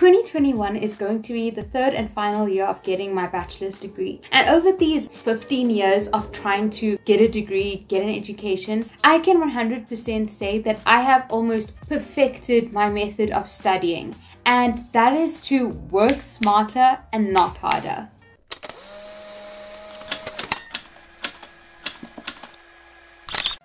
2021 is going to be the third and final year of getting my bachelor's degree. And over these 15 years of trying to get a degree, get an education, I can 100% say that I have almost perfected my method of studying. And that is to work smarter and not harder.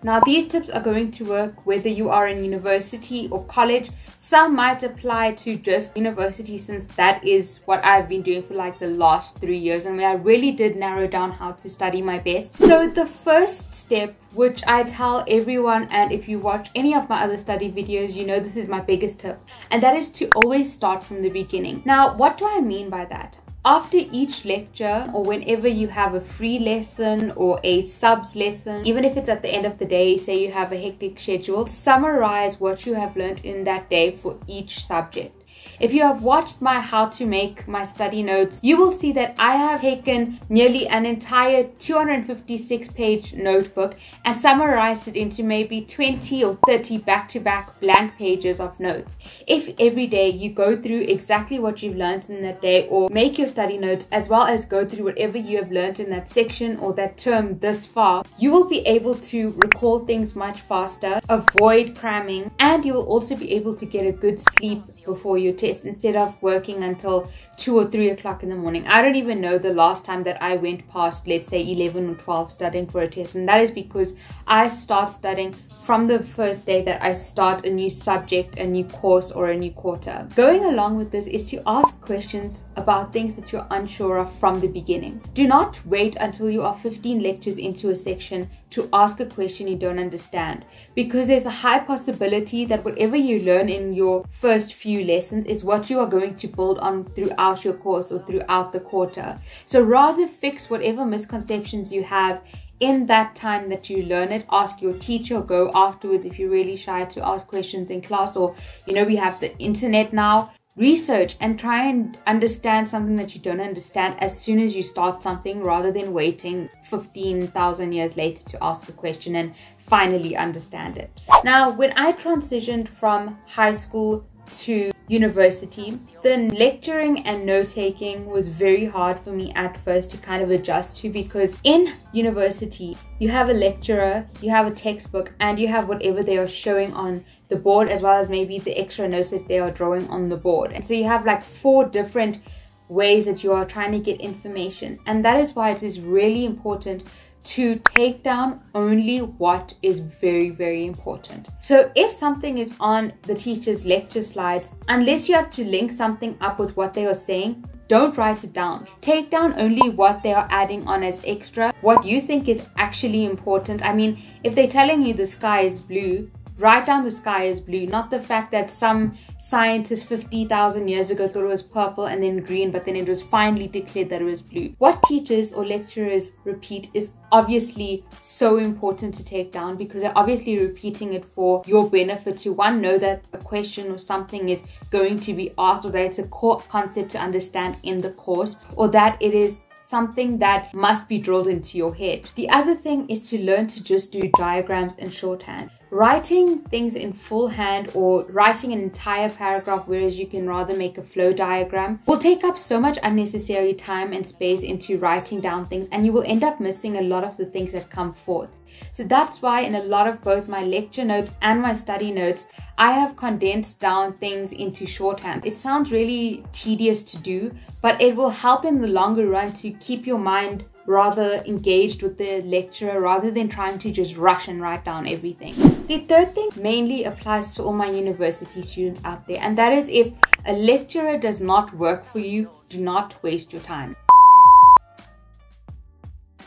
Now, these tips are going to work whether you are in university or college. Some might apply to just university since that is what I've been doing for like the last three years and where I really did narrow down how to study my best. So the first step which I tell everyone and if you watch any of my other study videos you know this is my biggest tip and that is to always start from the beginning. Now what do I mean by that? After each lecture or whenever you have a free lesson or a subs lesson, even if it's at the end of the day, say you have a hectic schedule, summarize what you have learned in that day for each subject. If you have watched my how to make my study notes, you will see that I have taken nearly an entire 256 page notebook and summarized it into maybe 20 or 30 back to back blank pages of notes. If every day you go through exactly what you've learned in that day or make your study notes as well as go through whatever you have learned in that section or that term this far, you will be able to recall things much faster, avoid cramming, and you will also be able to get a good sleep before your test instead of working until 2 or 3 o'clock in the morning. I don't even know the last time that I went past, let's say, 11 or 12 studying for a test, and that is because I start studying from the first day that I start a new subject, a new course, or a new quarter. Going along with this is to ask questions about things that you're unsure of from the beginning. Do not wait until you are 15 lectures into a section to ask a question you don't understand. Because there's a high possibility that whatever you learn in your first few lessons is what you are going to build on throughout your course or throughout the quarter. So rather fix whatever misconceptions you have in that time that you learn it. Ask your teacher go afterwards if you're really shy to ask questions in class or you know we have the internet now research and try and understand something that you don't understand as soon as you start something rather than waiting 15,000 years later to ask a question and finally understand it. Now, when I transitioned from high school to university, the lecturing and note taking was very hard for me at first to kind of adjust to because in university, you have a lecturer, you have a textbook, and you have whatever they are showing on the board, as well as maybe the extra notes that they are drawing on the board. And so you have like four different ways that you are trying to get information. And that is why it is really important to take down only what is very, very important. So if something is on the teacher's lecture slides, unless you have to link something up with what they are saying, don't write it down. Take down only what they are adding on as extra, what you think is actually important. I mean, if they're telling you the sky is blue, write down the sky is blue, not the fact that some scientist 50,000 years ago thought it was purple and then green, but then it was finally declared that it was blue. What teachers or lecturers repeat is obviously so important to take down because they're obviously repeating it for your benefit to one, know that a question or something is going to be asked, or that it's a core concept to understand in the course, or that it is something that must be drilled into your head. The other thing is to learn to just do diagrams in shorthand. Writing things in full hand or writing an entire paragraph, whereas you can rather make a flow diagram, will take up so much unnecessary time and space into writing down things, and you will end up missing a lot of the things that come forth. So that's why, in a lot of both my lecture notes and my study notes, I have condensed down things into shorthand. It sounds really tedious to do, but it will help in the longer run to keep your mind rather engaged with the lecturer rather than trying to just rush and write down everything. The third thing mainly applies to all my university students out there, and that is if a lecturer does not work for you, do not waste your time.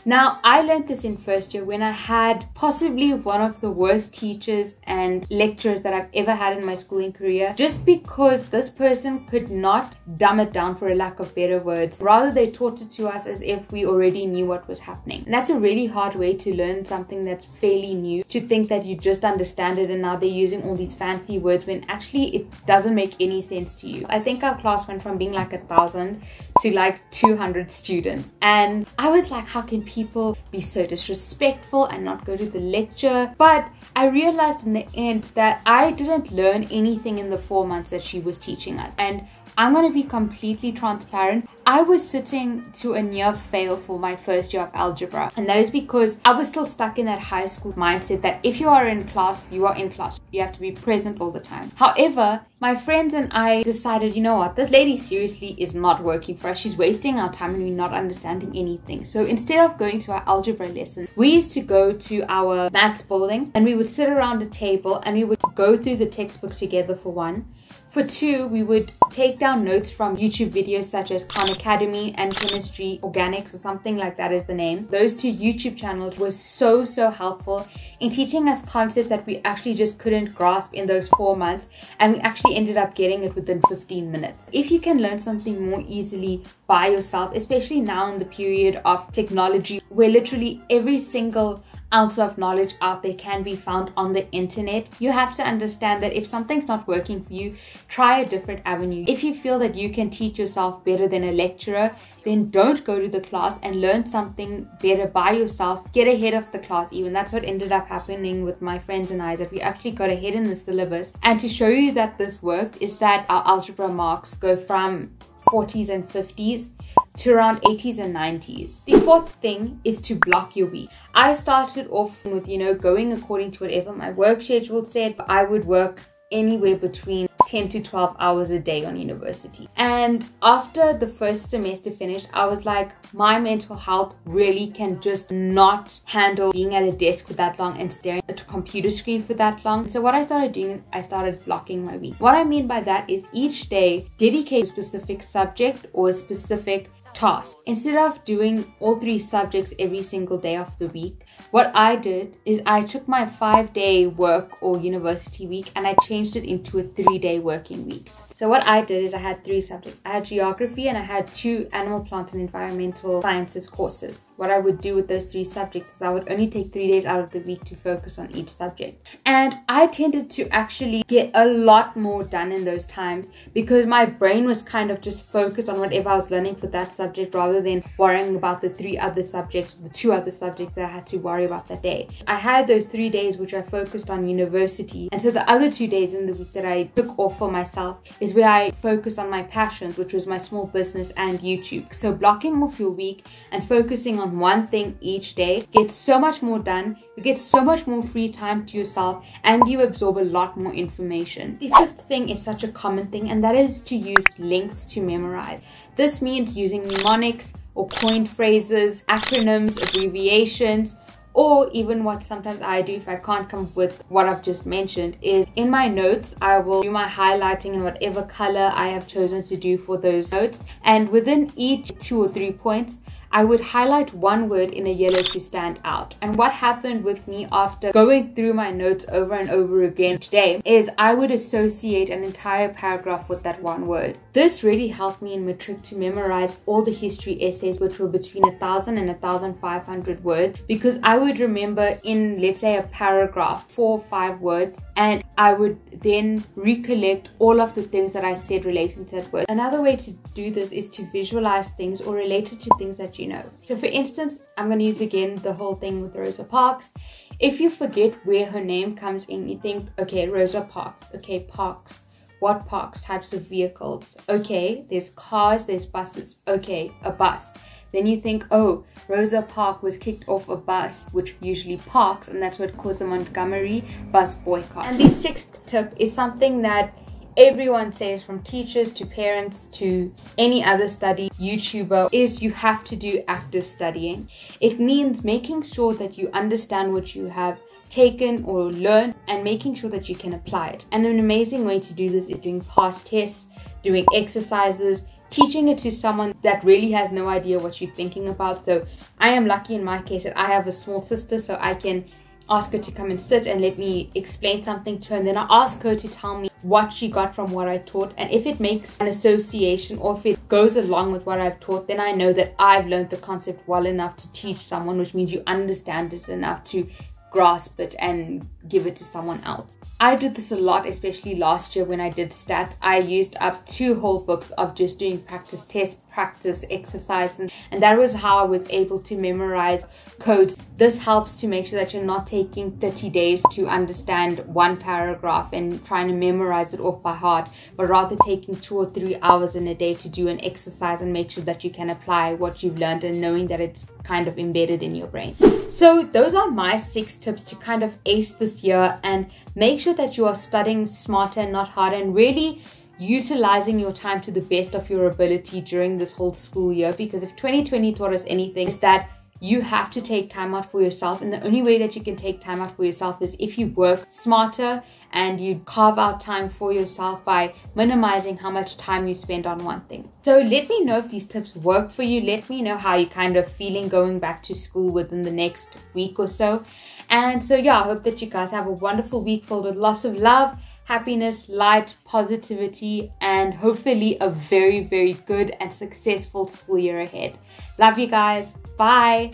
Now, I learned this in first year when I had possibly one of the worst teachers and lecturers that I've ever had in my schooling career, just because this person could not dumb it down for a lack of better words. Rather, they taught it to us as if we already knew what was happening. And that's a really hard way to learn something that's fairly new, to think that you just understand it and now they're using all these fancy words when actually it doesn't make any sense to you. I think our class went from being like a thousand to like 200 students. And I was like, how can people be so disrespectful and not go to the lecture. But I realized in the end that I didn't learn anything in the four months that she was teaching us. And I'm going to be completely transparent. I was sitting to a near fail for my first year of algebra, and that is because I was still stuck in that high school mindset that if you are in class, you are in class. You have to be present all the time. However, my friends and I decided, you know what, this lady seriously is not working for us. She's wasting our time and we're not understanding anything. So instead of going to our algebra lesson, we used to go to our maths bowling and we would sit around a table and we would go through the textbook together for one. For two, we would take down notes from YouTube videos such as Khan Academy and Chemistry Organics or something like that is the name. Those two YouTube channels were so, so helpful in teaching us concepts that we actually just couldn't grasp in those four months and we actually ended up getting it within 15 minutes. If you can learn something more easily by yourself, especially now in the period of technology where literally every single ounce of knowledge out there can be found on the internet. You have to understand that if something's not working for you, try a different avenue. If you feel that you can teach yourself better than a lecturer, then don't go to the class and learn something better by yourself. Get ahead of the class, even. That's what ended up happening with my friends and I, that we actually got ahead in the syllabus. And to show you that this worked, is that our algebra marks go from 40s and 50s to around 80s and 90s. The fourth thing is to block your week. I started off with, you know, going according to whatever my work schedule said. but I would work anywhere between 10 to 12 hours a day on university. And after the first semester finished, I was like, my mental health really can just not handle being at a desk for that long and staring at a computer screen for that long. So what I started doing, I started blocking my week. What I mean by that is each day dedicate a specific subject or a specific task. Instead of doing all three subjects every single day of the week, what I did is I took my five day work or university week and I changed it into a three day working week. So what I did is I had three subjects. I had geography and I had two animal, plant and environmental sciences courses. What I would do with those three subjects is I would only take three days out of the week to focus on each subject. And I tended to actually get a lot more done in those times because my brain was kind of just focused on whatever I was learning for that subject rather than worrying about the three other subjects, the two other subjects that I had to worry about that day. I had those three days which I focused on university. And so the other two days in the week that I took off for myself is is where I focus on my passions, which was my small business and YouTube. So blocking off your week and focusing on one thing each day gets so much more done. You get so much more free time to yourself and you absorb a lot more information. The fifth thing is such a common thing and that is to use links to memorize. This means using mnemonics or coined phrases, acronyms, abbreviations, or even what sometimes I do if I can't come up with what I've just mentioned is in my notes I will do my highlighting in whatever color I have chosen to do for those notes. And within each two or three points I would highlight one word in a yellow to stand out. And what happened with me after going through my notes over and over again today is I would associate an entire paragraph with that one word. This really helped me in matric to memorize all the history essays, which were between a thousand and a thousand five hundred words, because I would remember in, let's say, a paragraph, four or five words, and I would then recollect all of the things that I said relating to that word. Another way to do this is to visualize things or relate it to things that you know. So for instance, I'm going to use again the whole thing with Rosa Parks. If you forget where her name comes in, you think, okay, Rosa Parks, okay, parks. What parks? Types of vehicles. Okay, there's cars, there's buses. Okay, a bus. Then you think, oh, Rosa Park was kicked off a bus, which usually parks, and that's what caused the Montgomery bus boycott. And the sixth tip is something that everyone says from teachers to parents to any other study YouTuber is you have to do active studying. It means making sure that you understand what you have taken or learned and making sure that you can apply it. And an amazing way to do this is doing past tests, doing exercises, teaching it to someone that really has no idea what you're thinking about. So I am lucky in my case that I have a small sister so I can ask her to come and sit and let me explain something to her. And then I ask her to tell me what she got from what I taught. And if it makes an association or if it goes along with what I've taught, then I know that I've learned the concept well enough to teach someone, which means you understand it enough to grasp it and give it to someone else. I did this a lot, especially last year when I did stats. I used up two whole books of just doing practice tests, practice exercise, and, and that was how I was able to memorize codes. This helps to make sure that you're not taking 30 days to understand one paragraph and trying to memorize it off by heart, but rather taking two or three hours in a day to do an exercise and make sure that you can apply what you've learned and knowing that it's kind of embedded in your brain. So those are my six tips to kind of ace this year and make sure that you are studying smarter and not harder and really utilizing your time to the best of your ability during this whole school year because if 2020 taught us anything is that you have to take time out for yourself. And the only way that you can take time out for yourself is if you work smarter and you carve out time for yourself by minimizing how much time you spend on one thing. So let me know if these tips work for you. Let me know how you're kind of feeling going back to school within the next week or so. And so, yeah, I hope that you guys have a wonderful week filled with lots of love happiness, light, positivity, and hopefully a very, very good and successful school year ahead. Love you guys. Bye.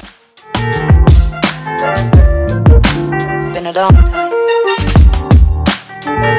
It's been a long time.